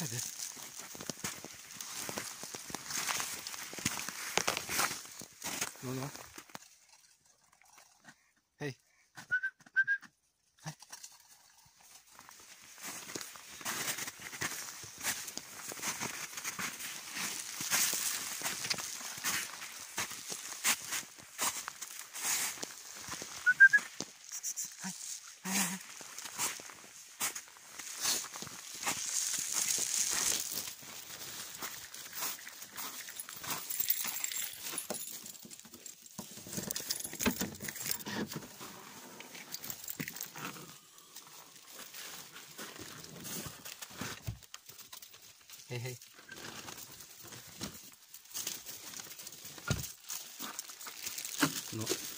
汗出て。嘿嘿，喏。